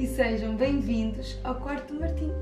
e sejam bem-vindos ao quarto Martim.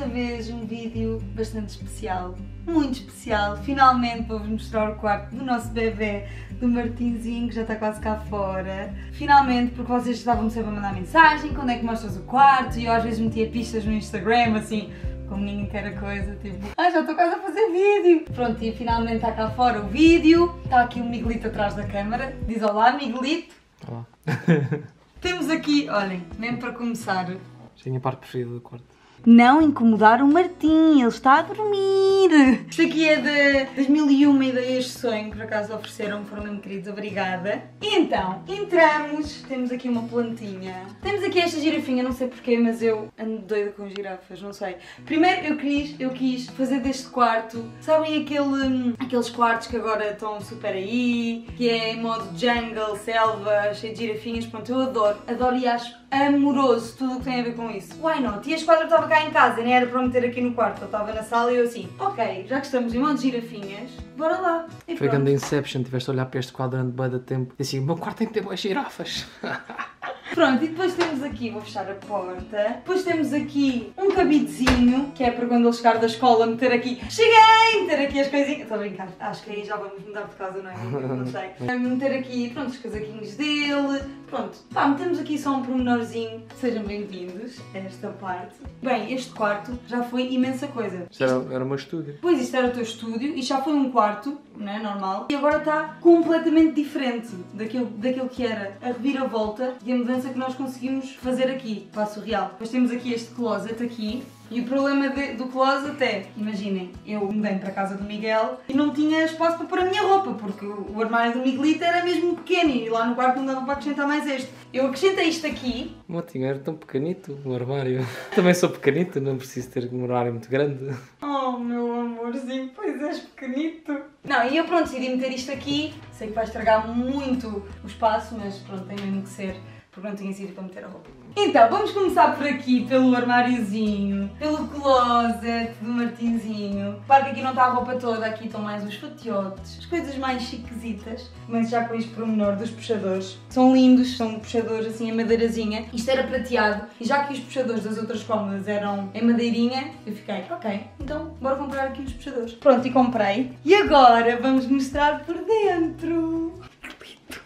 Desta vez um vídeo bastante especial, muito especial. Finalmente vou-vos mostrar o quarto do nosso bebê, do Martinzinho, que já está quase cá fora. Finalmente, porque vocês estavam sempre a mandar mensagem, quando é que mostras o quarto e eu às vezes metia pistas no Instagram, assim, como ninguém quer a coisa, tipo, ah, já estou quase a fazer vídeo. Pronto, e finalmente está cá fora o vídeo. Está aqui o Miguelito atrás da câmara. Diz olá, Miguelito. Olá. Temos aqui, olhem, mesmo para começar, Esta é a parte preferida do quarto. Não incomodar o Martim, ele está a dormir. Isto aqui é de, das mil e uma ideias de sonho que por acaso ofereceram, foram mesmo queridos, obrigada. E então, entramos, temos aqui uma plantinha. Temos aqui esta girafinha, não sei porquê, mas eu ando doida com girafas, não sei. Primeiro eu quis, eu quis fazer deste quarto, sabem aquele, aqueles quartos que agora estão super aí, que é em modo jungle, selva, cheio de girafinhas, pronto, eu adoro, adoro e acho amoroso tudo o que tem a ver com isso. Why not? E a esquadra estava cá em casa, nem era para meter aqui no quarto, eu estava na sala e eu assim, ok, já que estamos em modo de girafinhas, bora lá. E Foi grande Inception, tiveste a olhar para este quadro durante bué de tempo e assim, o meu quarto tem que ter boas girafas. Pronto, e depois temos aqui, vou fechar a porta, depois temos aqui um cabidezinho, que é para quando ele chegar da escola meter aqui, cheguei, meter aqui as coisinhas, estou a brincar, acho que aí já vamos mudar de casa, não é? Não sei. Meter aqui, pronto, os casaquinhos dele, pronto, pá, metemos aqui só um pormenorzinho, sejam bem-vindos a esta parte. Bem, este quarto já foi imensa coisa. Isto era, era o meu estúdio. Pois isto era o teu estúdio e já foi um quarto, não é? Normal. E agora está completamente diferente daquilo, daquilo que era a reviravolta e a mudança que nós conseguimos fazer aqui, passo real. Depois temos aqui este closet aqui. E o problema de- do closet é, imaginem, eu mudei para a casa do Miguel e não tinha espaço para pôr a minha roupa, porque o armário do Miguelito era mesmo pequeno e lá no quarto não dava para acrescentar mais este. Eu acrescentei isto aqui, O meu tinha era tão pequenito, o armário. Também sou pequenito, não preciso ter um armário muito grande. Oh, meu amorzinho, pois és pequenito. Não, e eu pronto, decidi meter isto aqui. Sei que vai estragar muito o espaço, mas pronto, tem mesmo que ser, porque não tinha sítio para meter a roupa. Então, vamos começar por aqui, pelo armáriozinho, pelo closet do Martinzinho. Claro que aqui não está a roupa toda, aqui estão mais os fatiotes, as coisas mais chiquesitas. Começo já com este pormenor dos puxadores. São lindos, são puxadores assim em madeirazinha. Isto era prateado, e já que os puxadores das outras cômodas eram em madeirinha, eu fiquei, ok, então bora comprar aqui os puxadores. Pronto, e comprei. E agora vamos mostrar por dentro.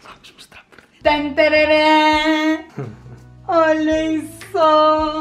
Vamos mostrar por dentro. Tan, tararã. Olhem só!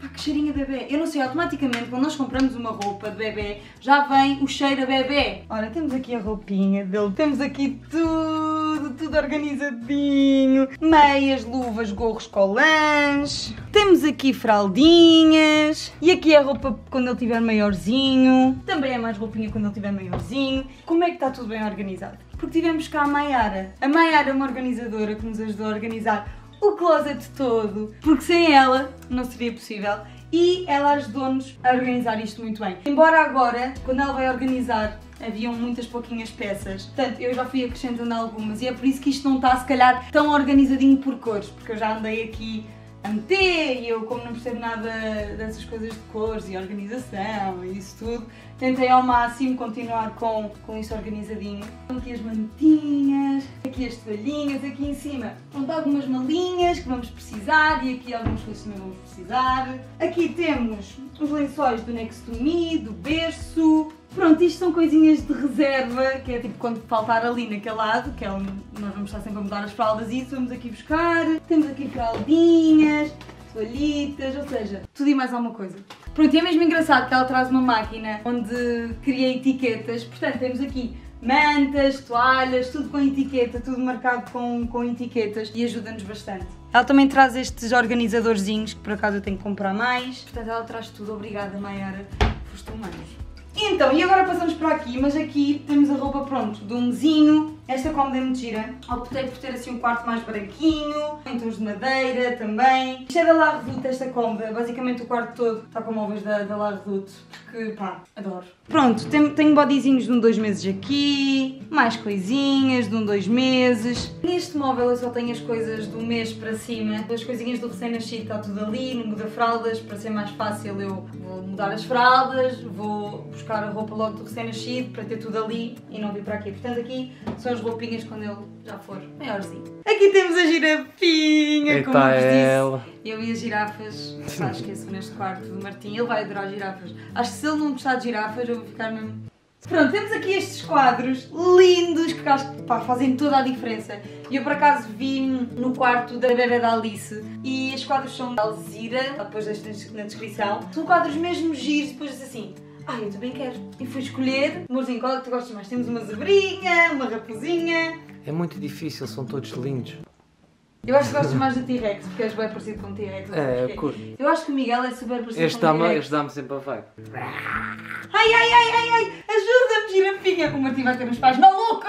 Pá, que cheirinho a bebê. Eu não sei, automaticamente quando nós compramos uma roupa de bebê, já vem o cheiro a bebê. Olha, temos aqui a roupinha dele, temos aqui tudo, tudo organizadinho. Meias, luvas, gorros, colãs. Temos aqui fraldinhas. E aqui é a roupa quando ele estiver maiorzinho. Também é mais roupinha quando ele estiver maiorzinho. Como é que está tudo bem organizado? Porque tivemos cá a Maiara. A Maiara é uma organizadora que nos ajudou a organizar o closet todo, porque sem ela não seria possível. E ela ajudou-nos a organizar isto muito bem. Embora agora, quando ela vai organizar, haviam muitas pouquinhas peças. Portanto, eu já fui acrescentando algumas e é por isso que isto não está, se calhar, tão organizadinho por cores, porque eu já andei aqui a meter e eu, como não percebo nada dessas coisas de cores e organização e isso tudo, tentei ao máximo continuar com, com isso organizadinho. Aqui as mantinhas, aqui as toalhinhas, aqui em cima pronto, algumas malinhas que vamos precisar e aqui algumas coisas também vamos precisar. Aqui temos os lençóis do Next to Me, do berço. Pronto, isto são coisinhas de reserva, que é tipo quando faltar ali naquele lado, que é onde nós vamos estar sempre a mudar as fraldas e isso vamos aqui buscar. Temos aqui fraldinhas, toalhitas, ou seja, tudo e mais alguma coisa. Pronto, e é mesmo engraçado que ela traz uma máquina onde cria etiquetas, portanto temos aqui mantas, toalhas, tudo com etiqueta, tudo marcado com, com etiquetas e ajuda-nos bastante. Ela também traz estes organizadorzinhos, que por acaso eu tenho que comprar mais. Portanto, ela traz tudo. Obrigada, Maiara. Foste humanos. Então, e agora passamos para aqui, mas aqui temos a roupa pronto, um mesinho. Esta cómoda é muito gira. Optei por ter assim um quarto mais branquinho, em tons de madeira também. Isto é da La Redoute, esta cómoda. Basicamente o quarto todo está com móveis da, da La Redoute, porque pá, adoro. Pronto, tenho, bodyzinhos de um dois meses aqui, mais coisinhas de um dois meses. Neste móvel eu só tenho as coisas do mês para cima. As coisinhas do recém-nascido está tudo ali, no muda fraldas, para ser mais fácil eu vou mudar as fraldas, vou buscar a roupa logo do recém-nascido para ter tudo ali e não vir para aqui. Portanto aqui são as roupinhas quando ele já for maiorzinho. Aqui temos a girafinha, como Eita, vos disse. ela. Eu e as girafas, pá, esqueço neste quarto do Martim, ele vai adorar girafas. Acho que se ele não gostar de girafas, eu vou ficar mesmo. Pronto, temos aqui estes quadros lindos que acho que pá, fazem toda a diferença. E eu por acaso vi no quarto da bebê da Alice e estes quadros são da Alzira, depois deixo na descrição. São quadros mesmo giros, depois assim. Ah, eu também quero. E fui escolher. Amorzinho, qual é que tu gostas mais? Temos uma zebrinha, uma raposinha. É muito difícil, são todos lindos. Eu acho que gostas mais do T-Rex, porque és bem parecido com o T-Rex. É, curto. Eu acho que o Miguel é super parecido Este com o dá-me T-Rex. este dá sempre a vibe. Ai, ai, ai, ai, ai, ajuda-me, girafinha. O Martim vai ter uns pais malucos.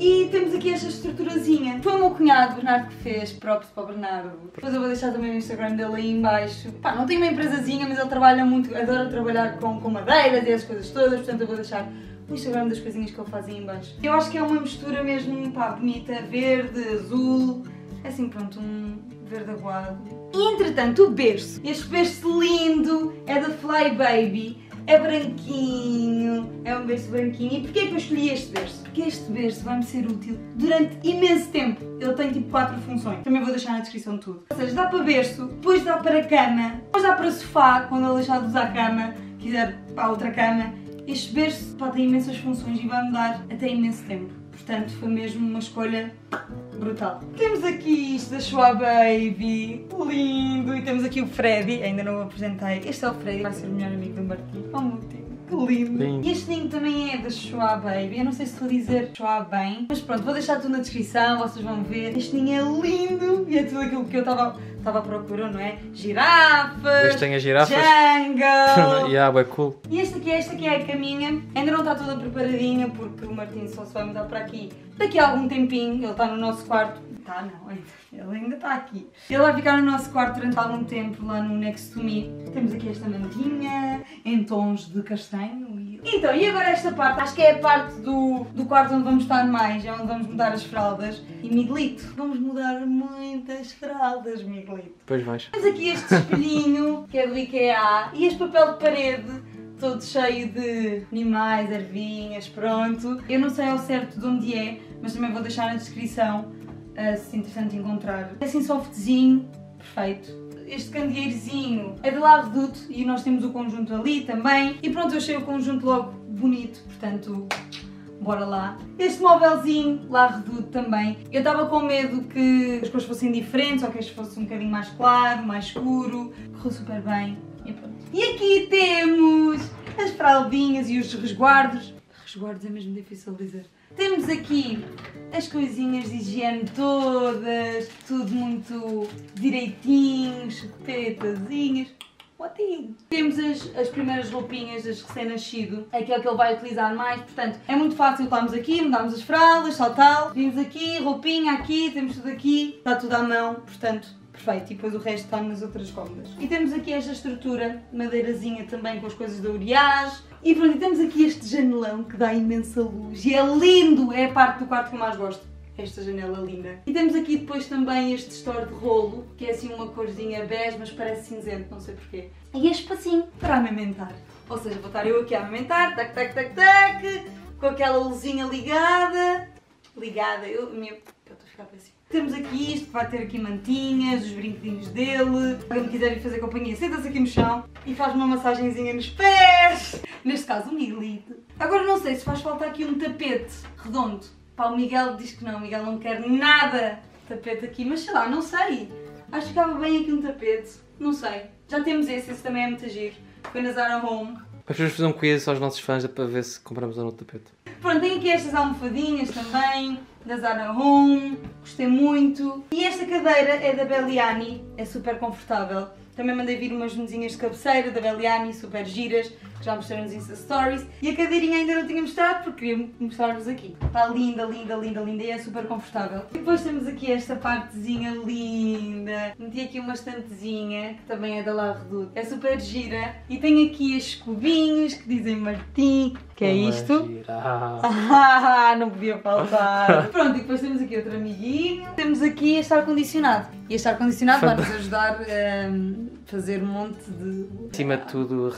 E temos aqui esta estruturazinha. Foi o meu cunhado, Bernardo, que fez. Props para o Bernardo. Depois eu vou deixar também o Instagram dele aí em baixo. Pá, não tem uma empresazinha, mas ele trabalha muito, adora trabalhar com, com madeiras e as coisas todas, portanto eu vou deixar o Instagram das coisinhas que ele faz aí em baixo. Eu acho que é uma mistura mesmo, pá, bonita, verde, azul, assim pronto, um verde aguado. E entretanto o berço, este berço lindo, é da Fly Baby, é branquinho, é um berço branquinho. E porquê é que eu escolhi este berço? Porque este berço vai-me ser útil durante imenso tempo. Ele tem tipo quatro funções. Também vou deixar na descrição tudo. Ou seja, dá para berço, depois dá para cama, depois dá para sofá, quando ele deixar de usar a cama, quiser para outra cama. Este berço pá, tem imensas funções e vai-me dar até imenso tempo. Portanto, foi mesmo uma escolha brutal. Temos aqui isto da Schwa Baby, lindo! E temos aqui o Freddy, ainda não o apresentei. Este é o Freddy, vai ser o melhor amigo do Martim. Meu Deus, que lindo! Lindo. E este ninho também é da Schwa Baby. Eu não sei se estou a dizer Schwa bem, mas pronto, vou deixar tudo na descrição, vocês vão ver. Este ninho é lindo e é tudo aquilo que eu estava estava à procura, não é? Girafas, Este tem as girafas. jungle, e água é cool. e esta aqui, esta aqui é a caminha. Ainda não está toda preparadinha porque o Martim só se vai mudar para aqui daqui a algum tempinho. Ele está no nosso quarto. Está não, ele ainda está aqui. Ele vai ficar no nosso quarto durante algum tempo lá no Next to Me. Temos aqui esta mantinha em tons de castanho. e- Então, e agora esta parte? Acho que é a parte do, do quarto onde vamos estar mais, é onde vamos mudar as fraldas. E Miguelito, vamos mudar muitas fraldas, Miguelito. Depois vais. Temos aqui este espelhinho, que é do IKEA, e este papel de parede, todo cheio de animais, ervinhas, pronto. Eu não sei ao certo de onde é, mas também vou deixar na descrição, ah, se é interessante encontrar. É assim softzinho, perfeito. Este candeeirozinho é de Redoute e nós temos o conjunto ali também. E pronto, eu achei o conjunto logo bonito, portanto Bora lá. Este móvelzinho, lá também. Eu estava com medo que as cores fossem diferentes ou que este fosse um bocadinho mais claro, mais escuro. Correu super bem. E pronto. E aqui temos as fraldinhas e os resguardos. Resguardos é mesmo difícil dizer. Temos aqui as coisinhas de higiene todas, tudo muito direitinho, chupetazinhas. Ótimo! Temos as, as primeiras roupinhas das recém-nascido, aquilo que ele vai utilizar mais, portanto é muito fácil estarmos aqui, mudarmos as fraldas, tal tal, vimos aqui, roupinha aqui, temos tudo aqui, está tudo à mão, portanto perfeito, e depois o resto está nas outras cômodas. E temos aqui esta estrutura, madeirazinha também com as coisas da Uriage, e pronto, e temos aqui este janelão que dá imensa luz, e é lindo, é a parte do quarto que eu mais gosto esta janela linda. E temos aqui depois também este store de rolo, que é assim uma corzinha bege, mas parece cinzento, não sei porquê. E este espacinho para amamentar. Ou seja, vou estar eu aqui a amamentar, tac, tac, tac, tac, com aquela luzinha ligada. Ligada, eu, minha... Eu estou a ficar péssima. Temos aqui isto, vai ter aqui mantinhas, os brinquedinhos dele. Se alguém me quiser vir fazer companhia, senta-se aqui no chão e faz uma massagenzinha nos pés. Neste caso, um Miguelito. Agora não sei se faz falta aqui um tapete redondo. Pá, o Miguel diz que não, o Miguel não quer nada de tapete aqui, mas sei lá, não sei. Acho que ficava bem aqui um tapete. Não sei. Já temos esse, esse também é muito giro. Foi na Zara Home. Mas vamos fazer um quiz aos nossos fãs para ver se compramos ou não tapete. Pronto, tenho aqui estas almofadinhas também, da Zara Home, gostei muito. E esta cadeira é da Belliani, é super confortável. Também mandei vir umas mesinhas de cabeceira da Belliani, super giras, já mostrei nos Insta Stories. E a cadeirinha ainda não tinha mostrado porque queria mostrar-vos aqui. Está linda, linda, linda, linda e é super confortável. E depois temos aqui esta partezinha linda. Meti aqui uma estantezinha, que também é da La Redoute. É super gira. E tem aqui estes cubinhos que dizem Martim, que é isto. Ah, não podia faltar. Pronto, e depois temos aqui outro amiguinho. Temos aqui este ar-condicionado. E este ar-condicionado vai nos ajudar a fazer um monte de. Acima de tudo, a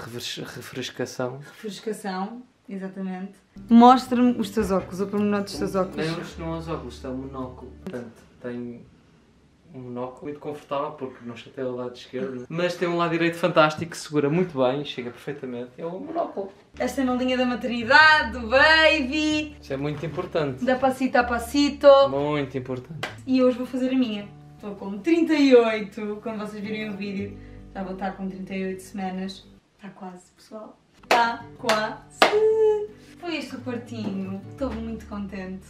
refrescação. Refrescação, exatamente. Mostra-me os teus óculos, o pormenor dos teus óculos. Não, não os óculos, é o monóculo. Portanto, tem um monóculo muito confortável porque não chateia o lado esquerdo, mas tem um lado direito fantástico que segura muito bem, chega perfeitamente. É o monóculo. Esta é uma linha da maternidade, do baby. Isso é muito importante. Da passito a passito. Muito importante. E hoje vou fazer a minha. Estou com 38, quando vocês virem o vídeo, já vou estar com 38 semanas. Está quase, pessoal. Está quase. Foi este o quartinho. Estou muito contente.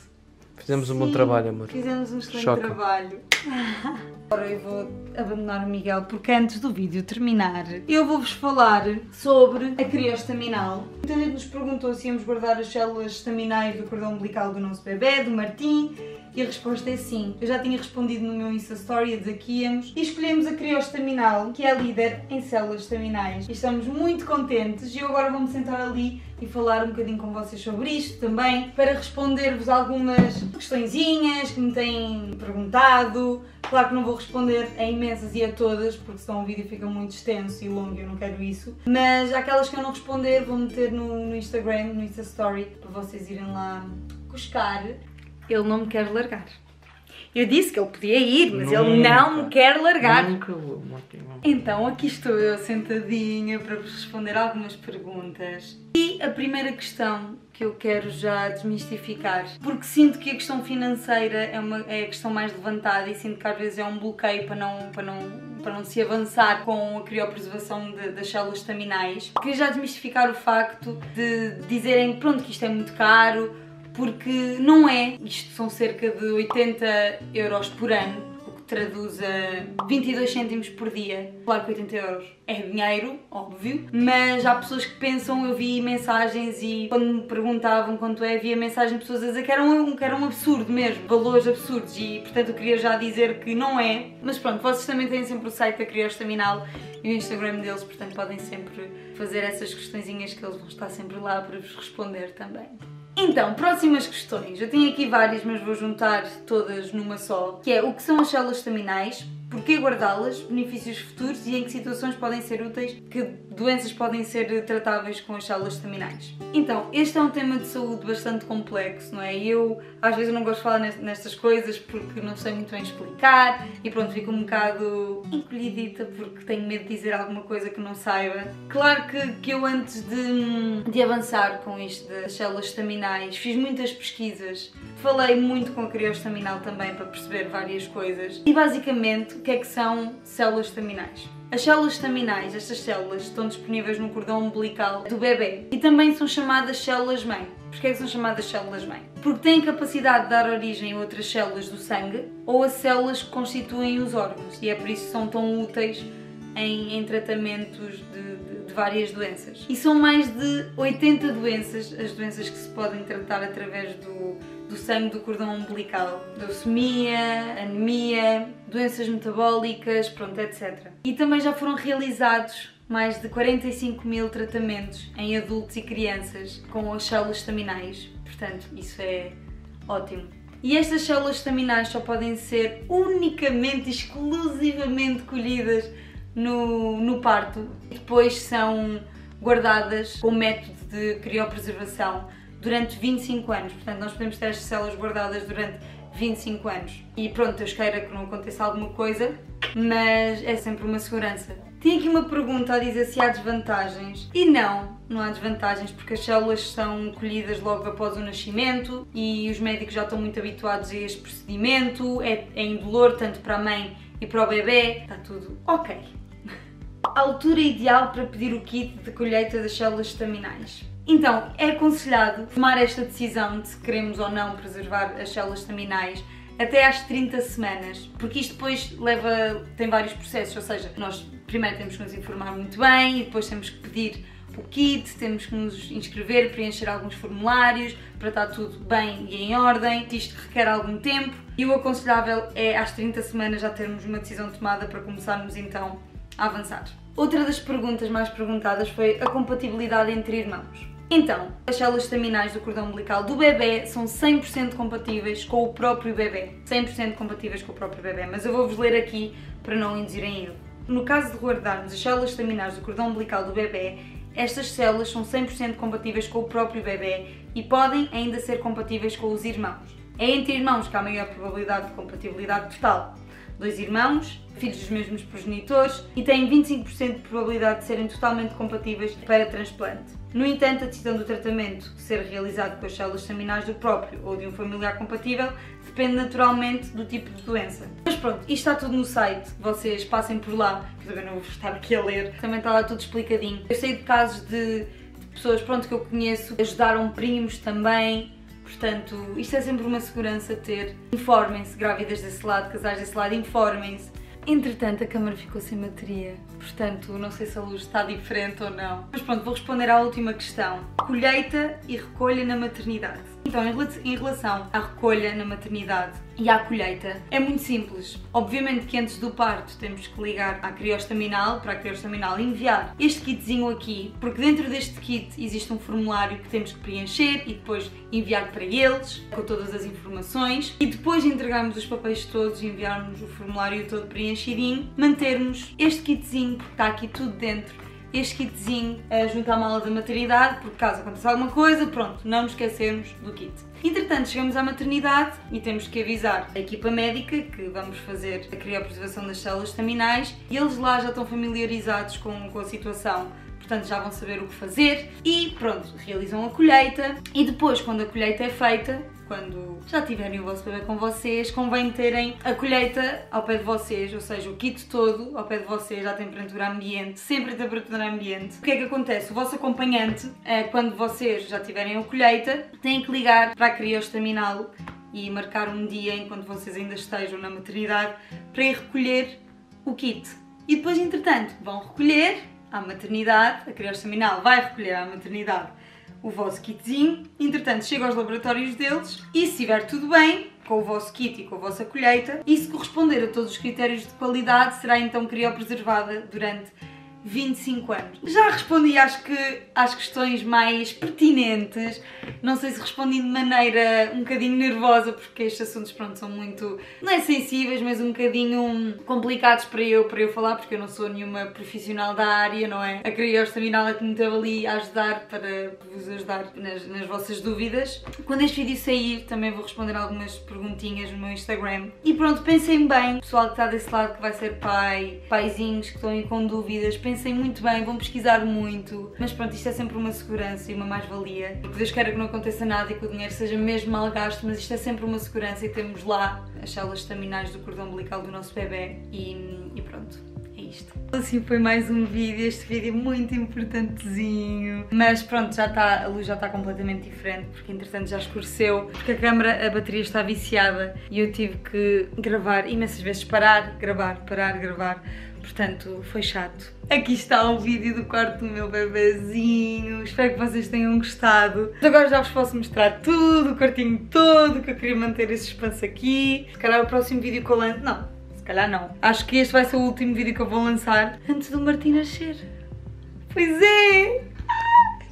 Fizemos um bom trabalho, amor. Fizemos um excelente Choca. trabalho. Agora eu vou abandonar o Miguel porque antes do vídeo terminar eu vou-vos falar sobre a criostaminal. Muita gente nos perguntou se íamos guardar as células estaminais do cordão umbilical do nosso bebê, do Martim, e a resposta é sim. Eu já tinha respondido no meu Insta Story a dizer que íamos e escolhemos a criostaminal, que é líder em células estaminais. E estamos muito contentes e eu agora vou-me sentar ali e falar um bocadinho com vocês sobre isto também, para responder-vos algumas questõezinhas que me têm perguntado. Claro que não vou responder a imensas e a todas, porque senão o vídeo fica muito extenso e longo e eu não quero isso. Mas aquelas que eu não responder vou meter no, no Instagram, no Insta Story, para vocês irem lá buscar ele não me quer largar. Eu disse que ele podia ir, mas Nunca. ele não me quer largar. Nunca vou, Então aqui estou eu sentadinha para vos responder algumas perguntas. E a primeira questão que eu quero já desmistificar, porque sinto que a questão financeira é, uma, é a questão mais levantada e sinto que às vezes é um bloqueio para não, para não, para não se avançar com a criopreservação de, das células estaminais. Queria já desmistificar o facto de dizerem pronto que isto é muito caro, porque não é. Isto são cerca de 80 euros por ano, o que traduz a 22 cêntimos por dia. Claro que 80 euros é dinheiro, óbvio, mas há pessoas que pensam, eu vi mensagens e quando me perguntavam quanto é, havia mensagens de pessoas a dizer que era um, que era um absurdo mesmo, valores absurdos e portanto eu queria já dizer que não é. Mas pronto, vocês também têm sempre o site da Criostaminal e o Instagram deles, portanto podem sempre fazer essas questõezinhas que eles vão estar sempre lá para vos responder também. Então, próximas questões. Eu tenho aqui várias, mas vou juntar todas numa só. Que é o que são as células estaminais, porquê guardá-las, benefícios futuros e em que situações podem ser úteis, que doenças podem ser tratáveis com as células estaminais. Então, este é um tema de saúde bastante complexo, não é? Eu, às vezes, não gosto de falar nestas coisas porque não sei muito bem explicar e pronto, fico um bocado encolhidita porque tenho medo de dizer alguma coisa que não saiba. Claro que, que eu, antes de, de avançar com isto das células estaminais, fiz muitas pesquisas, falei muito com a criostaminal também para perceber várias coisas e, basicamente, que é que são células estaminais? As células estaminais, estas células, estão disponíveis no cordão umbilical do bebê e também são chamadas células-mãe. Porquê é que são chamadas células-mãe? Porque têm capacidade de dar origem a outras células do sangue ou a células que constituem os órgãos e é por isso que são tão úteis em, em tratamentos de, de, de, várias doenças. E são mais de 80 doenças, as doenças que se podem tratar através do, do sangue do cordão umbilical. Leucemia, anemia, doenças metabólicas, pronto, etc. E também já foram realizados mais de 45 mil tratamentos em adultos e crianças com as células estaminais. Portanto, isso é ótimo. E estas células estaminais só podem ser unicamente, exclusivamente colhidas no, no parto. E depois são guardadas com método de criopreservação durante 25 anos. Portanto, nós podemos ter estas células guardadas durante 25 anos. E pronto, Deus queira que não aconteça alguma coisa, mas é sempre uma segurança. Tinha aqui uma pergunta a dizer se há desvantagens. E não, não há desvantagens, porque as células são colhidas logo após o nascimento e os médicos já estão muito habituados a este procedimento, é, é indolor tanto para a mãe e para o bebê, está tudo ok. a altura ideal para pedir o kit de colheita das células estaminais? Então, é aconselhado tomar esta decisão de se queremos ou não preservar as células estaminais até às 30 semanas, porque isto depois leva, tem vários processos, ou seja, nós primeiro temos que nos informar muito bem e depois temos que pedir o kit, temos que nos inscrever, preencher alguns formulários para estar tudo bem e em ordem. Isto requer algum tempo e o aconselhável é às 30 semanas já termos uma decisão tomada para começarmos então a avançar. Outra das perguntas mais perguntadas foi a compatibilidade entre irmãos. Então, as células estaminais do cordão umbilical do bebê são 100% compatíveis com o próprio bebê. 100% compatíveis com o próprio bebê, mas eu vou-vos ler aqui para não induzirem erro. No caso de guardarmos as células estaminais do cordão umbilical do bebê, estas células são 100% compatíveis com o próprio bebê e podem ainda ser compatíveis com os irmãos. É entre irmãos que há maior probabilidade de compatibilidade total. Dois irmãos, filhos dos mesmos progenitores e têm 25% de probabilidade de serem totalmente compatíveis para transplante. No entanto, a decisão do tratamento ser realizado com as células staminais do próprio ou de um familiar compatível depende naturalmente do tipo de doença. Mas pronto, isto está tudo no site, vocês passem por lá, que também não vou estar aqui a ler, também está lá tudo explicadinho. Eu sei de casos de, de pessoas pronto, que eu conheço, ajudaram primos também, portanto, isto é sempre uma segurança ter. Informem-se, grávidas desse lado, casais desse lado, informem-se Entretanto, a câmara ficou sem bateria, portanto, não sei se a luz está diferente ou não. Mas pronto, vou responder à última questão. Colheita e recolha na maternidade. Então, em relação à recolha na maternidade e à colheita, é muito simples. Obviamente que antes do parto temos que ligar à criostaminal, para a criostaminal enviar este kitzinho aqui, porque dentro deste kit existe um formulário que temos que preencher e depois enviar para eles, com todas as informações, e depois de entregarmos os papéis todos enviarmos o formulário todo preenchidinho, mantermos este kitzinho, porque está aqui tudo dentro, este kitzinho uh, junto à mala da maternidade, porque caso aconteça alguma coisa, pronto, não nos esquecemos do kit. Entretanto, chegamos à maternidade e temos que avisar a equipa médica que vamos fazer a criopreservação das células estaminais e eles lá já estão familiarizados com, com a situação portanto já vão saber o que fazer e pronto, realizam a colheita e depois quando a colheita é feita, quando já tiverem o vosso bebê com vocês, convém terem a colheita ao pé de vocês, ou seja, o kit todo ao pé de vocês, à temperatura ambiente, sempre a temperatura ambiente. O que é que acontece? O vosso acompanhante, eh, quando vocês já tiverem a colheita, tem que ligar para a criostaminal e marcar um dia enquanto vocês ainda estejam na maternidade para ir recolher o kit. E depois, entretanto, vão recolher à maternidade, a criostaminal vai recolher à maternidade o vosso kitzinho, entretanto chega aos laboratórios deles e se estiver tudo bem, com o vosso kit e com a vossa colheita, e se corresponder a todos os critérios de qualidade, será então criopreservada durante 25 anos. Já respondi acho que às questões mais pertinentes. Não sei se respondi de maneira um bocadinho nervosa, porque estes assuntos pronto, são muito, não é sensíveis, mas um bocadinho complicados para eu, para eu falar, porque eu não sou nenhuma profissional da área, não é? A criostaminal é que me teve ali a ajudar para vos ajudar nas, nas vossas dúvidas. Quando este vídeo sair, também vou responder algumas perguntinhas no meu Instagram. E pronto, pensem bem, pessoal que está desse lado que vai ser pai, paizinhos que estão aí com dúvidas, pensem muito bem, vão pesquisar muito. Mas pronto, isto é sempre uma segurança e uma mais-valia. Porque Deus queira que não aconteça nada e que o dinheiro seja mesmo mal gasto, mas isto é sempre uma segurança e temos lá as células estaminais do cordão umbilical do nosso bebê e, e pronto. é isto. Assim foi mais um vídeo, este vídeo é muito importantezinho. Mas pronto, já está, a luz já está completamente diferente porque entretanto já escureceu. Porque a câmera, a bateria está viciada e eu tive que gravar imensas vezes, parar, gravar, parar, gravar Portanto, foi chato. Aqui está o vídeo do quarto do meu bebezinho. Espero que vocês tenham gostado. Agora já vos posso mostrar tudo, o quartinho todo, que eu queria manter esse espaço aqui. Se calhar o próximo vídeo que eu lanço... Não, se calhar não. Acho que este vai ser o último vídeo que eu vou lançar antes do Martim nascer. Pois é!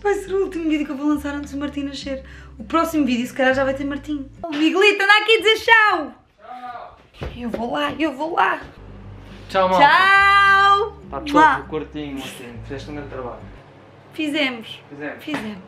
Vai ser o último vídeo que eu vou lançar antes do Martim nascer. O próximo vídeo, se calhar, já vai ter Martim. O Miguelito, anda aqui a dizer tchau! Tchau! Eu vou lá, eu vou lá! Tchau, malta. Tchau! Está top o quartinho, assim. Fizeste um grande trabalho. Fizemos. Fizemos. Fizemos.